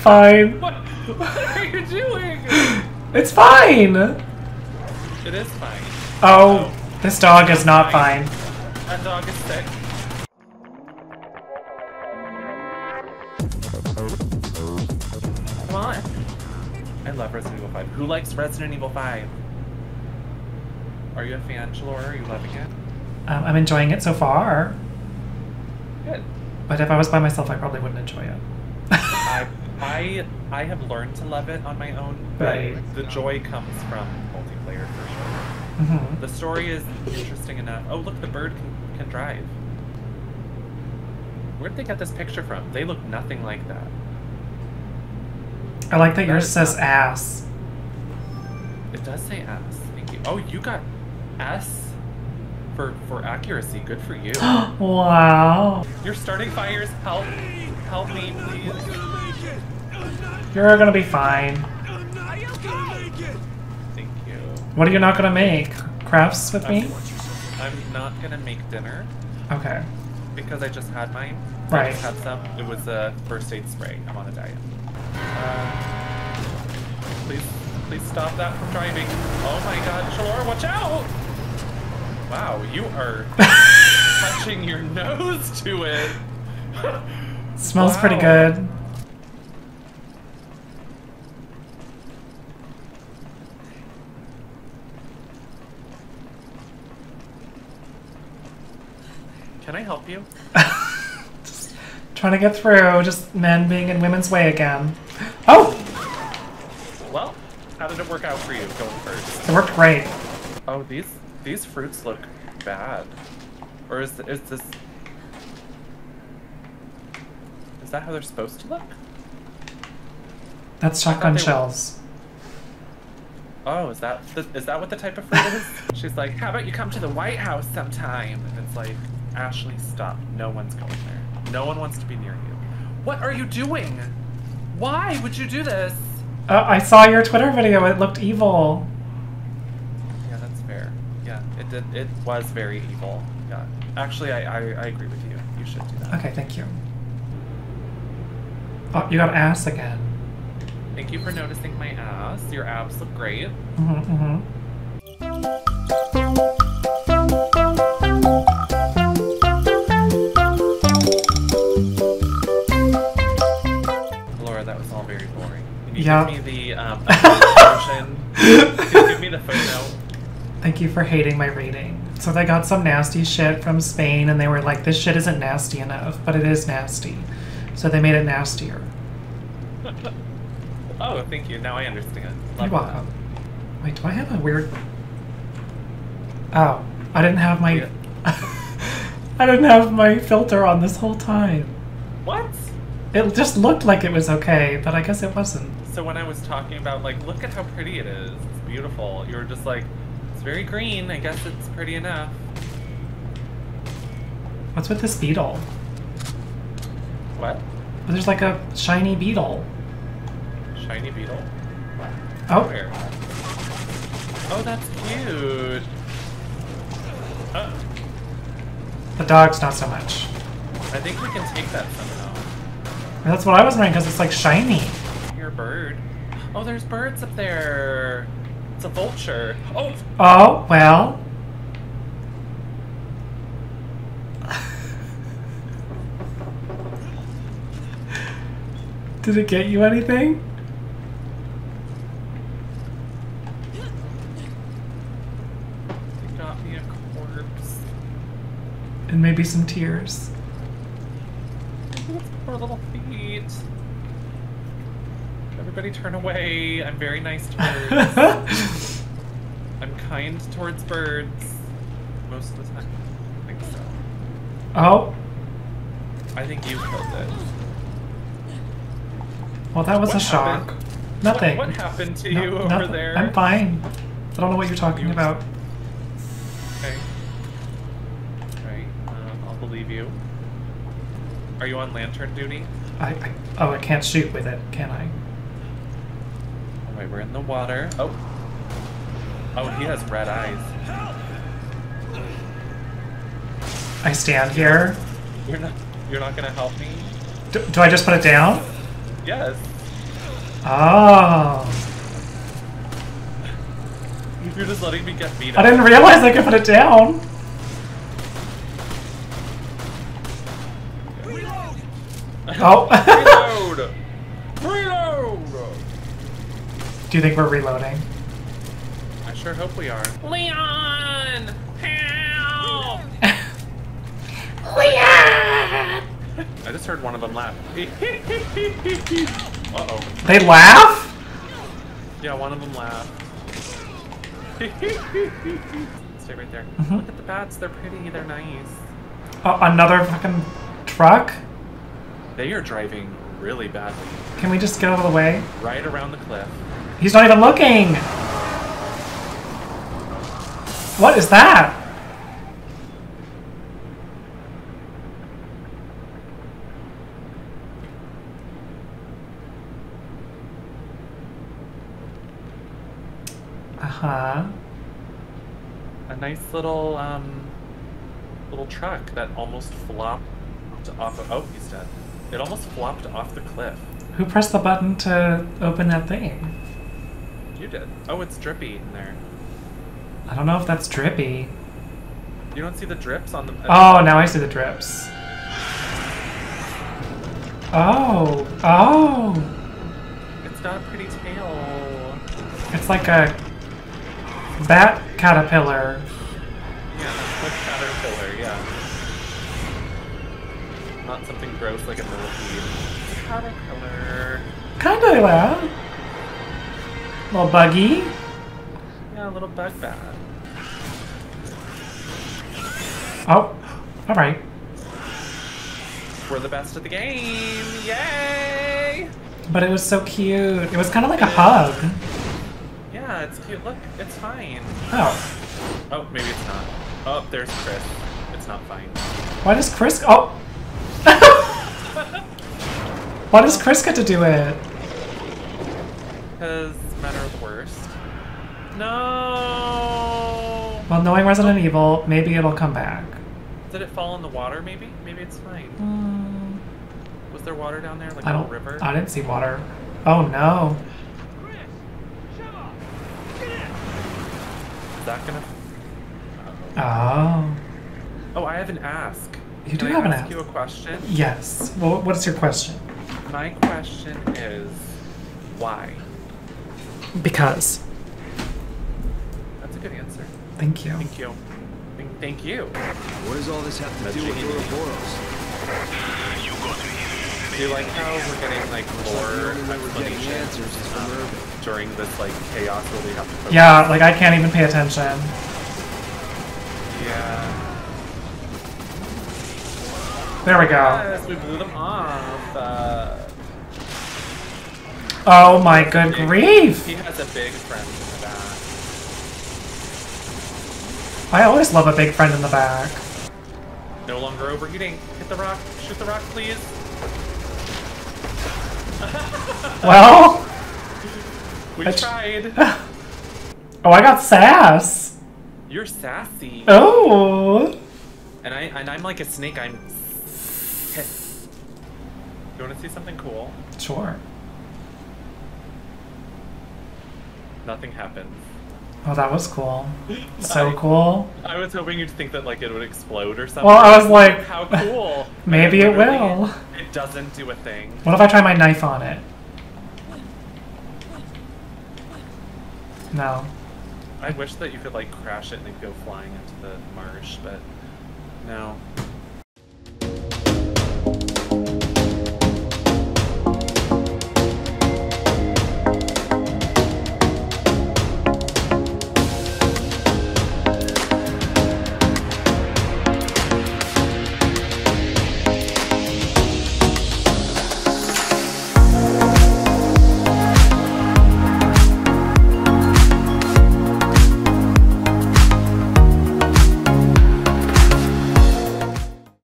fine. What? What are you doing? It's fine. It is fine. Oh, this dog is not fine. That dog is sick. Come on. I love Resident Evil 5. Who likes Resident Evil 5? Are you a fan, Chelora? Are you loving it? Um, I'm enjoying it so far, Good. but if I was by myself, I probably wouldn't enjoy it. I I I have learned to love it on my own, but Right. the joy comes from multiplayer for sure. hmm The story is interesting enough. Oh, look, the bird can, can drive. Where'd they get this picture from? They look nothing like that. I like that That yours says not- ass. It does say S. Thank you. Oh, you got S for for accuracy. Good for you. wow. You're starting fires. Help! Help me, please. You're gonna be fine. Thank you. What are you not gonna make? Crafts with me? I'm not gonna make dinner Okay. because I just had mine. I Right. just had some. It was a first aid spray. I'm on a diet. Uh, please, please stop that from driving. Oh my God, Chelora, watch out! Wow, you are touching your nose to it. Smells pretty good. Can I help you? just trying to get through, just men being in women's way again. Oh! Well, how did it work out for you going first? It worked great. Oh, these these fruits look bad. Or is is this Is that how they're supposed to look? That's shotgun shells. Oh, is that the, is that what the type of fruit is? She's like, "How about you come to the White House sometime?" And it's like, "Ashley, stop. No one's going there. No one wants to be near you. What are you doing? Why would you do this?" Uh, I saw your Twitter video. It looked evil. Yeah, that's fair. Yeah, it did. It was very evil. Yeah, actually, I I, I agree with you. You should do that. Okay, thank you. Oh, you got ass again. Thank you for noticing my ass. Your abs look great. hmm hmm Laura, that was all very boring. Can you Yeah. give me the um. Can you give me the footnote? Thank you for hating my rating. So they got some nasty shit from Spain, and they were like, "This shit isn't nasty enough, but it is nasty." So they made it nastier. Oh, thank you. Now I understand. Love You're welcome. Wait, do I have a weird? Oh, I didn't have my. Yeah. I didn't have my filter on this whole time. What? It just looked like it was okay, but I guess it wasn't. So when I was talking about like, look at how pretty it is. It's beautiful. You were just like, it's very green. I guess it's pretty enough. What's with this beetle? What? There's like a shiny beetle. Shiny beetle? Oh, Where? Oh, that's cute. Uh, the dog's not so much. I think we can take that somehow. That's what I was wondering because it's like shiny. Your bird. Oh, there's birds up there. It's a vulture. Oh, Oh well. Did it get you anything? got me a corpse. And maybe some tears. Poor little feet. Everybody turn away. I'm very nice to birds. I'm kind towards birds. Most of the time. I think so. oh, I think you killed it. Well, that was What a shock. happened? Nothing. What, what happened to No- you over nothing. there? I'm fine. I don't know what you're talking You- about. Okay. Right. Um, I'll believe you. Are you on lantern duty? I, I oh, I can't shoot with it, can I? Alright, we're in the water. Oh. Oh, he has red eyes. I stand here. You're not you're not gonna help me? Do, do I just put it down? Yes. Oh. You're just letting me get beat I didn't realize I could put it down. Oh. Reload! Reload! Do you think we're reloading? I sure hope we are. Leon! Help! Leon! I just heard one of them laugh. Uh-oh. They laugh? Yeah, one of them laughed. Stay right there. Mhm. Look at the bats. They're pretty. They're nice. Oh, another fucking truck? They are driving really badly. Can we just get out of the way? Right around the cliff. He's not even looking! What is that? Uh-huh. A nice little, um, little truck that almost flopped off of, oh, he's dead. It almost flopped off the cliff. Who pressed the button to open that thing? You did. Oh, it's drippy in there. I don't know if that's drippy. You don't see the drips on the. Oh, now I see the drips. Oh, oh. It's got a pretty tail. It's like a bat caterpillar. Yeah, like caterpillar. Yeah. Not something gross like a millipede. Caterpillar. Kinda, yeah. Little buggy. Yeah, a little bug bat. Oh, alright. We're the best at the game. Yay! But it was so cute. It was kind of like a hug. Yeah, it's cute. Look, it's fine. Oh, Oh, maybe it's not. Oh, there's Chris. It's not fine. why does Chris? Oh, why does Chris get to do it? Because men are the worst. No! Well, knowing Resident Evil, maybe it'll come back. Did it fall in the water, maybe? Maybe it's fine. Hmm, Was there water down there? Like I a don't. river? I didn't see water. Oh no. Is that gonna... Oh. Oh, I have an ask. You do Can have I an ask ask. you a question? Yes. Well, what's your question? My question is... Why? Because. That's a good answer. Thank you. Thank you. Thank, thank you. What does all this have to do with That's Ouroboros? Do you like how we're getting like Looks like more only way we're getting explanations answers is from um, Irving. During this like chaos where we have to focus? Yeah, like I can't even pay attention. Yeah. There we go. Yes, we blew them off. Uh, Oh my good big- grief! He has a big friend in the back. I always love a big friend in the back. No longer overheating. Hit the rock. Shoot the rock, please. Well, We I tried. oh, I got sass. You're sassy. Oh, And I and I'm like a snake. I'm. Hiss. You want to see something cool? sure. Nothing happens. Oh, that was cool. So I- cool. I was hoping you'd think that like it would explode or something. Well, I was like, how cool. Maybe it will. It doesn't do a thing. What if I try my knife on it? No. I wish that you could like crash it and go flying into the marsh, but no.